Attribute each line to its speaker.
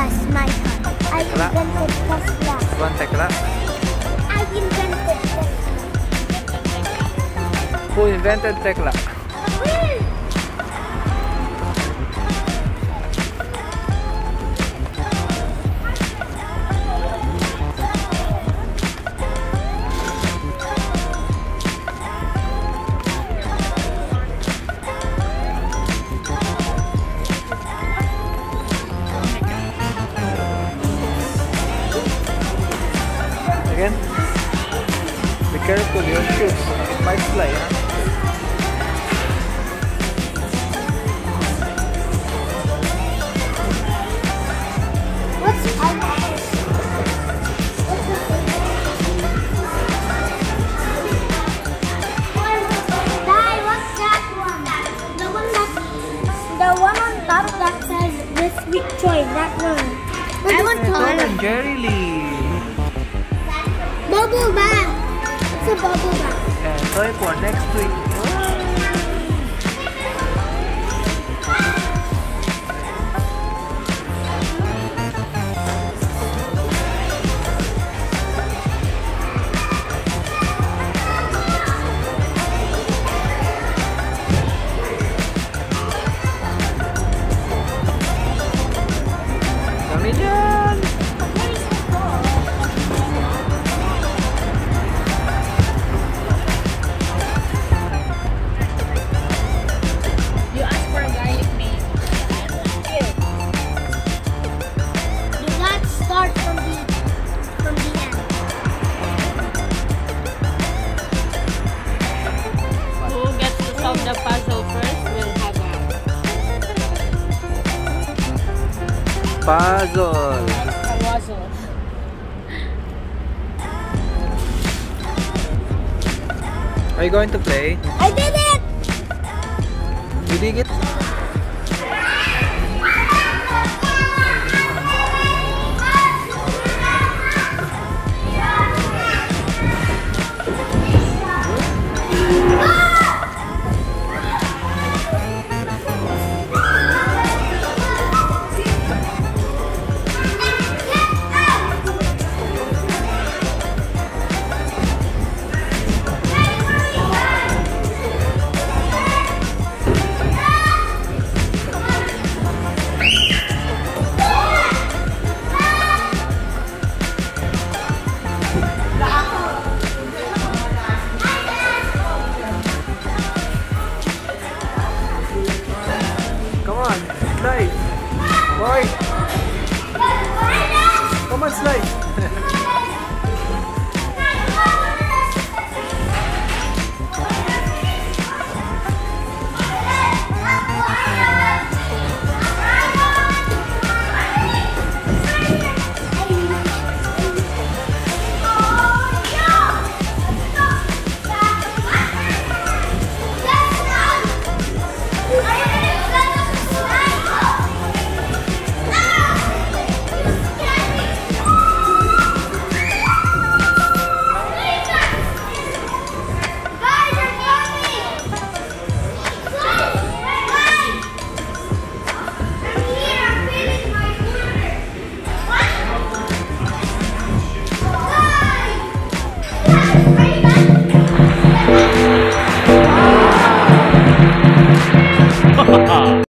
Speaker 1: Yes, my car. I invented Tesla. You want Tesla? I invented Tesla. Who invented Tesla? Careful, your shoes. It might fly, huh?
Speaker 2: What's out Dad, that one? The one that, on top that says this week choice. That one. I want
Speaker 1: Tom and Jerry Lee.
Speaker 2: bubble bath. It's a bubble bath.
Speaker 1: And toy for next week.
Speaker 3: A
Speaker 1: puzzle. Are you going to play?
Speaker 2: I did it.
Speaker 1: You did it? Slide! Boy! Come on, slide!